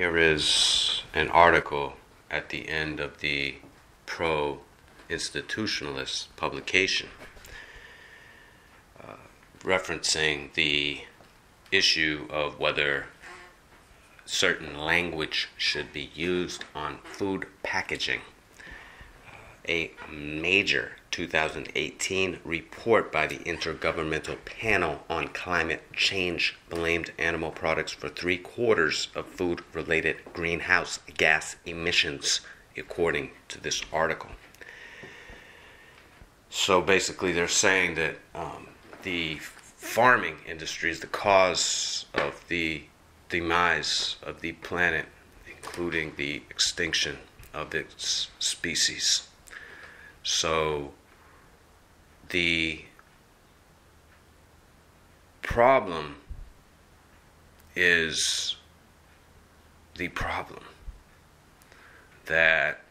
Here is an article at the end of the pro institutionalist publication uh, referencing the issue of whether certain language should be used on food packaging. A major 2018 report by the Intergovernmental Panel on Climate Change blamed animal products for three quarters of food related greenhouse gas emissions, according to this article. So basically, they're saying that um, the farming industry is the cause of the demise of the planet, including the extinction of its species. So the problem is the problem that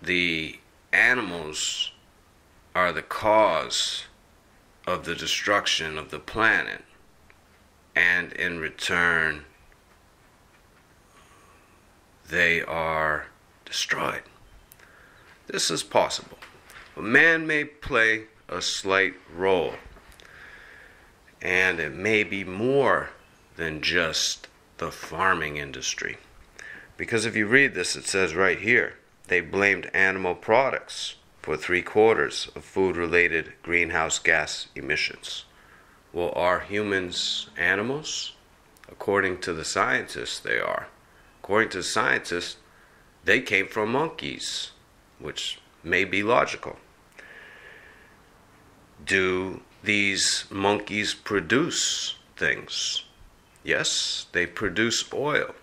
the animals are the cause of the destruction of the planet, and in return, they are destroyed. This is possible. A man may play a slight role, and it may be more than just the farming industry. Because if you read this, it says right here they blamed animal products for three quarters of food related greenhouse gas emissions. Well, are humans animals? According to the scientists, they are. According to the scientists, they came from monkeys, which may be logical. Do these monkeys produce things? Yes, they produce oil,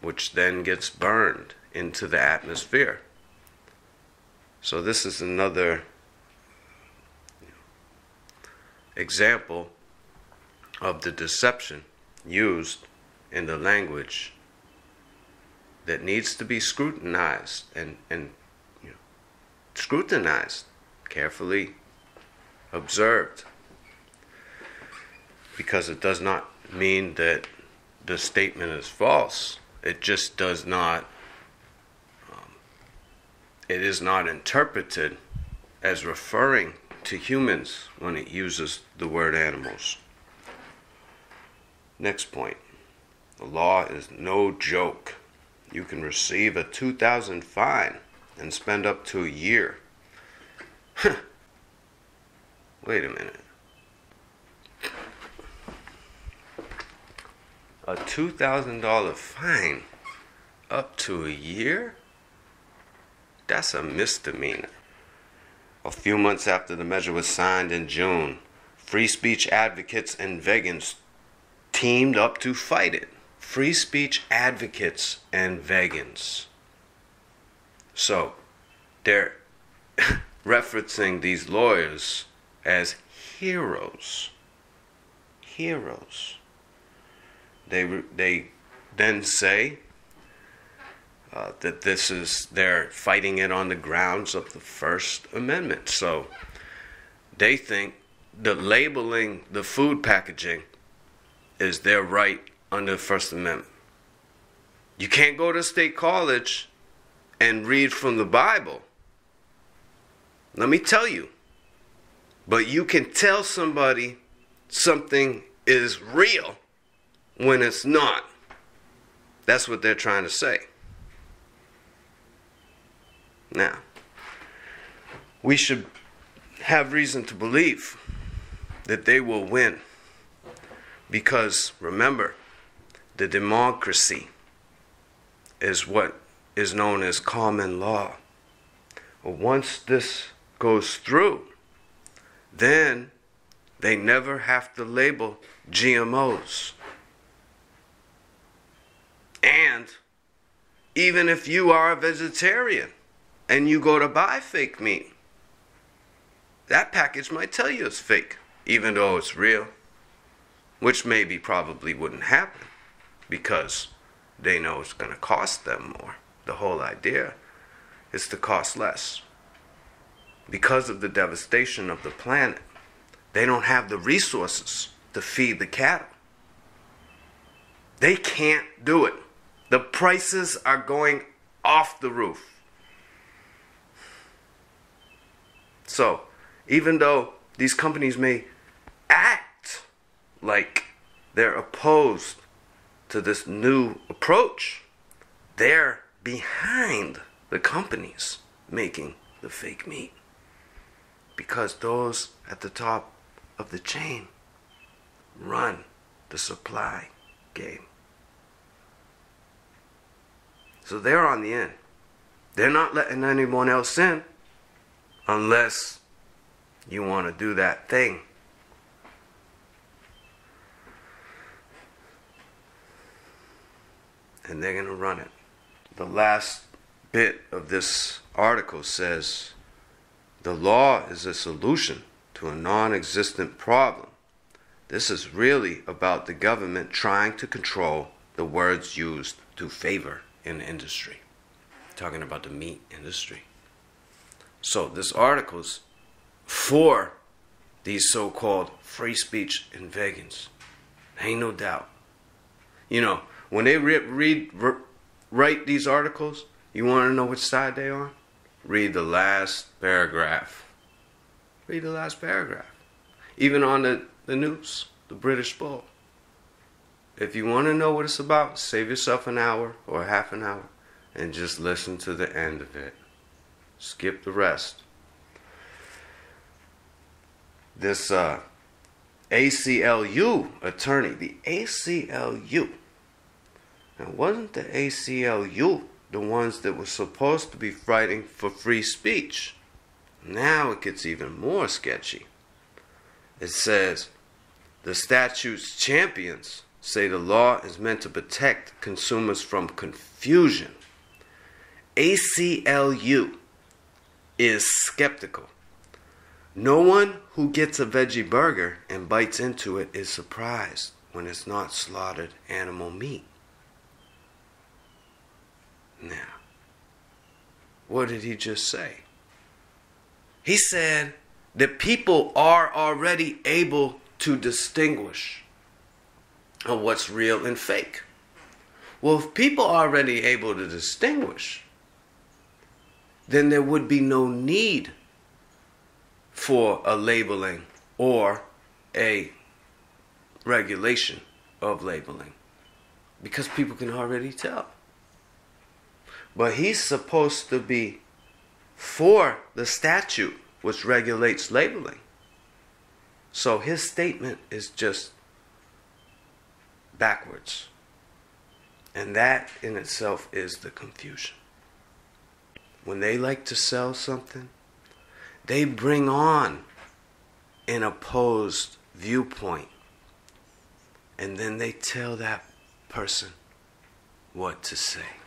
which then gets burned into the atmosphere. So, this is another example of the deception used in the language that needs to be scrutinized and, and scrutinized, carefully observed. Because it does not mean that the statement is false. It just does not um, it is not interpreted as referring to humans when it uses the word animals. Next point the law is no joke. You can receive a 2000 fine and spend up to a year. Wait a minute. A $2,000 fine up to a year? That's a misdemeanor. A few months after the measure was signed in June, free speech advocates and vegans teamed up to fight it. Free speech advocates and vegans. So, they're referencing these lawyers as heroes. Heroes. They, they then say uh, that this is they're fighting it on the grounds of the First Amendment. So they think the labeling the food packaging is their right under the First Amendment. You can't go to state college and read from the Bible. Let me tell you. But you can tell somebody something is real when it's not. That's what they're trying to say. Now, we should have reason to believe that they will win. Because remember, the democracy is what is known as common law. Once this goes through, then they never have to label GMOs. And even if you are a vegetarian, and you go to buy fake meat, that package might tell you it's fake, even though it's real, which maybe probably wouldn't happen because they know it's going to cost them more. The whole idea is to cost less. Because of the devastation of the planet, they don't have the resources to feed the cattle. They can't do it. The prices are going off the roof. So, even though these companies may act like they're opposed to this new approach, they're behind the companies making the fake meat. Because those at the top of the chain run the supply game. So they're on the end. They're not letting anyone else in unless you want to do that thing. And they're going to run it. The last bit of this article says the law is a solution to a non existent problem. This is really about the government trying to control the words used to favor in industry. Talking about the meat industry. So, this article's for these so called free speech and vegans. Ain't no doubt. You know, when they re- read, re- write these articles, you want to know which side they are? Read the last paragraph. Read the last paragraph. Even on the, the news, the British Bull. If you want to know what it's about, save yourself an hour or half an hour and just listen to the end of it. Skip the rest. This uh, ACLU attorney, the ACLU, and wasn't the ACLU the ones that were supposed to be fighting for free speech? Now it gets even more sketchy. It says the statute's champions say the law is meant to protect consumers from confusion. ACLU is skeptical. No one who gets a veggie burger and bites into it is surprised when it's not slaughtered animal meat. What did he just say? He said that people are already able to distinguish what's real and fake. Well, if people are already able to distinguish, then there would be no need for a labeling or a regulation of labeling because people can already tell. But he's supposed to be for the statute which regulates labeling. So his statement is just backwards. And that in itself is the confusion. When they like to sell something, they bring on an opposed viewpoint. And then they tell that person what to say.